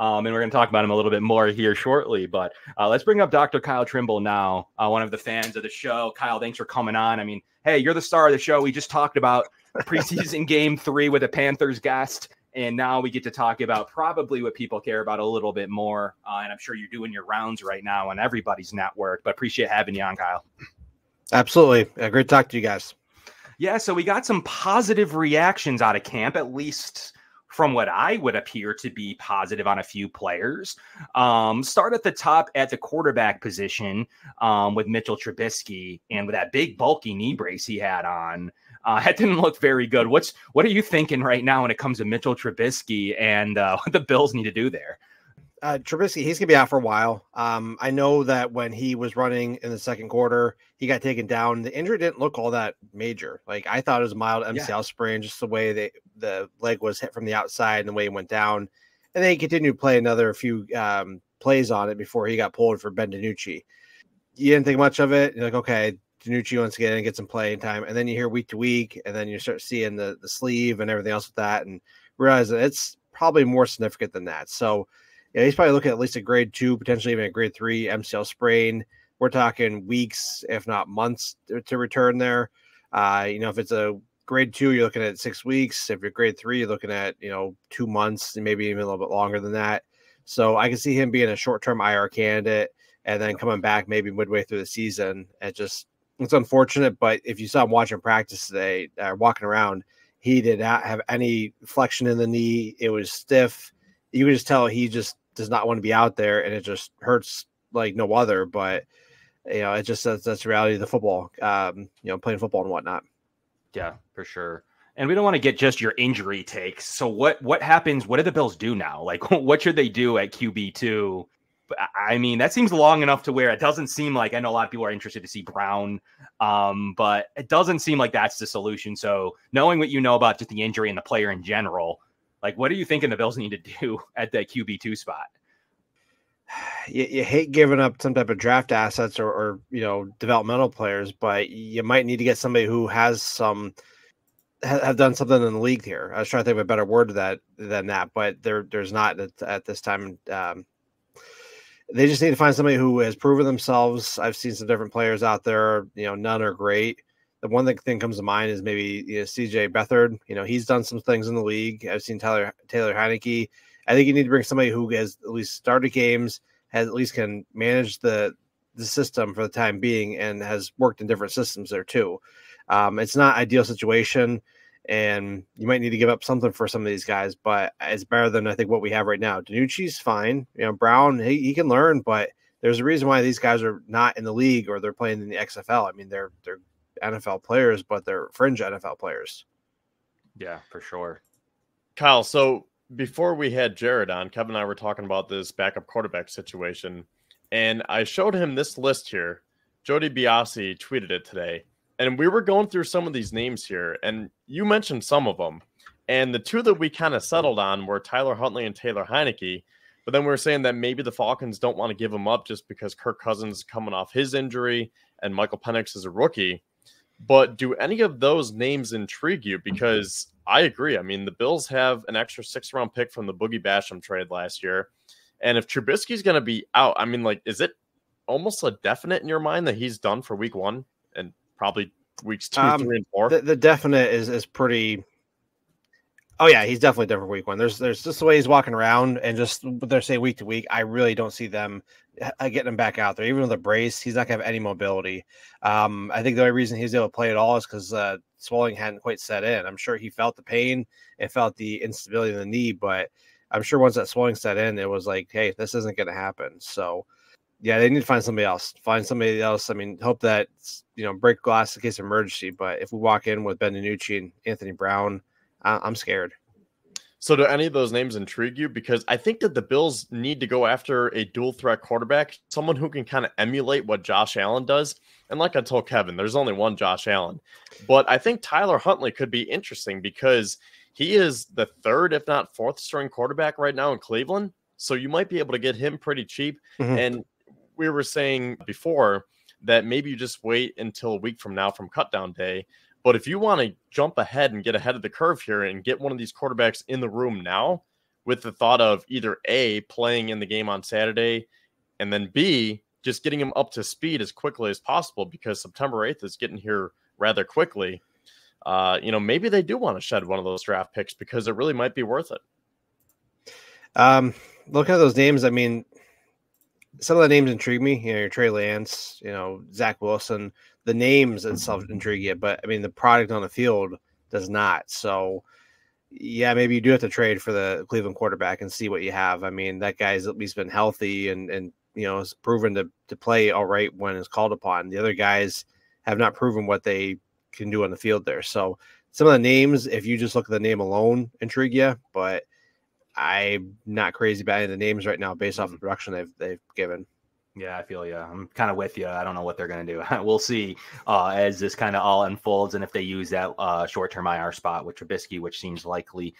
Um, and we're going to talk about him a little bit more here shortly. But uh, let's bring up Dr. Kyle Trimble now, uh, one of the fans of the show. Kyle, thanks for coming on. I mean, hey, you're the star of the show. We just talked about preseason game three with a Panthers guest. And now we get to talk about probably what people care about a little bit more. Uh, and I'm sure you're doing your rounds right now on everybody's network, but appreciate having you on, Kyle. Absolutely. Uh, great to talk to you guys. Yeah, so we got some positive reactions out of camp, at least from what I would appear to be positive on a few players. Um, start at the top at the quarterback position um, with Mitchell Trubisky and with that big bulky knee brace he had on. Uh, that didn't look very good. What's what are you thinking right now when it comes to Mitchell Trubisky and uh, what the Bills need to do there? Uh, Trubisky, he's gonna be out for a while. Um, I know that when he was running in the second quarter, he got taken down. The injury didn't look all that major. Like I thought it was a mild MCL yeah. sprain, just the way they, the leg was hit from the outside and the way he went down. And then he continued to play another few um, plays on it before he got pulled for Ben DiNucci. You didn't think much of it. You're like, okay, DiNucci wants to get in and get some playing time. And then you hear week to week, and then you start seeing the the sleeve and everything else with that, and realize that it's probably more significant than that. So yeah, he's probably looking at least a grade two, potentially even a grade three MCL sprain. We're talking weeks, if not months, to, to return there. Uh, you know, if it's a grade two, you're looking at six weeks. If you're grade three, you're looking at you know two months, and maybe even a little bit longer than that. So I can see him being a short-term IR candidate and then coming back maybe midway through the season. It just it's unfortunate, but if you saw him watching practice today, uh, walking around, he did not have any flexion in the knee. It was stiff. You could just tell he just does not want to be out there, and it just hurts like no other. But you know, it just that's, that's reality of the football. Um, you know, playing football and whatnot. Yeah, for sure. And we don't want to get just your injury takes. So what what happens? What do the Bills do now? Like, what should they do at QB two? I mean, that seems long enough to where it doesn't seem like I know a lot of people are interested to see Brown, um, but it doesn't seem like that's the solution. So, knowing what you know about just the injury and the player in general, like, what are you thinking the Bills need to do at that QB two spot? You, you, hate giving up some type of draft assets or, or, you know developmental players, but you might need to get somebody who has some have done something in the league here. I was trying to think of a better word to that than that, but there there's not at, at this time. Um, they just need to find somebody who has proven themselves. I've seen some different players out there. You know, none are great the one thing, comes to mind is maybe you know, CJ Beathard. You know, he's done some things in the league. I've seen Tyler Taylor Heinicke. I think you need to bring somebody who has at least started games, has at least can manage the the system for the time being, and has worked in different systems there too. Um, it's not ideal situation, and you might need to give up something for some of these guys, but it's better than I think what we have right now. DiNucci's fine. You know, Brown he, he can learn, but there's a reason why these guys are not in the league or they're playing in the XFL. I mean, they're they're NFL players, but they're fringe NFL players. Yeah, for sure. Kyle, so before we had Jared on, Kevin and I were talking about this backup quarterback situation, and I showed him this list here. Jody Biasi tweeted it today, and we were going through some of these names here, and you mentioned some of them. And the two that we kind of settled on were Tyler Huntley and Taylor Heinicke. But then we were saying that maybe the Falcons don't want to give him up just because Kirk Cousins is coming off his injury and Michael Penix is a rookie. But do any of those names intrigue you? Because I agree. I mean, the Bills have an extra six round pick from the Boogie Basham trade last year. And if Trubisky's going to be out, I mean, like, is it almost a definite in your mind that he's done for week one and probably weeks two, um, three, and four? The, the definite is is pretty Oh yeah, he's definitely different week one. There's there's just the way he's walking around and just what they're saying week to week. I really don't see them uh, getting him back out there. Even with a brace, he's not gonna have any mobility. Um, I think the only reason he's able to play at all is because uh, swelling hadn't quite set in. I'm sure he felt the pain and felt the instability in the knee, but I'm sure once that swelling set in, it was like, hey, this isn't gonna happen. So yeah, they need to find somebody else. Find somebody else. I mean, hope that you know break glass in case of emergency. But if we walk in with Ben DiNucci and Anthony Brown I- am scared. So, do any of those names intrigue you? Because I think that the Bills need to go after a dual threat quarterback, someone who can kind of emulate what Josh Allen does. And like I told Kevin, there's only one Josh Allen, but I think Tyler Huntley could be interesting because he is the third, if not fourth string quarterback right now in Cleveland. So, you might be able to get him pretty cheap. Mm-hmm. And we were saying before that maybe you just wait until a week from now from cutdown day but if you want to jump ahead and get ahead of the curve here and get one of these quarterbacks in the room now, with the thought of either A, playing in the game on Saturday, and then B, just getting him up to speed as quickly as possible because September 8th is getting here rather quickly. Uh, you know, maybe they do want to shed one of those draft picks because it really might be worth it. Um, looking at those names, I mean, some of the names intrigue me. You know, your Trey Lance, you know, Zach Wilson. The names itself intrigue you, but I mean, the product on the field does not. So, yeah, maybe you do have to trade for the Cleveland quarterback and see what you have. I mean, that guy's at least been healthy and and you know has proven to to play all right when it's called upon. The other guys have not proven what they can do on the field there. So some of the names, if you just look at the name alone, intrigue you, but I'm not crazy about any of the names right now based off the mm-hmm. production they've they've given. Yeah, I feel you. I'm kind of with you. I don't know what they're going to do. we'll see uh, as this kind of all unfolds and if they use that uh, short term IR spot with Trubisky, which seems likely.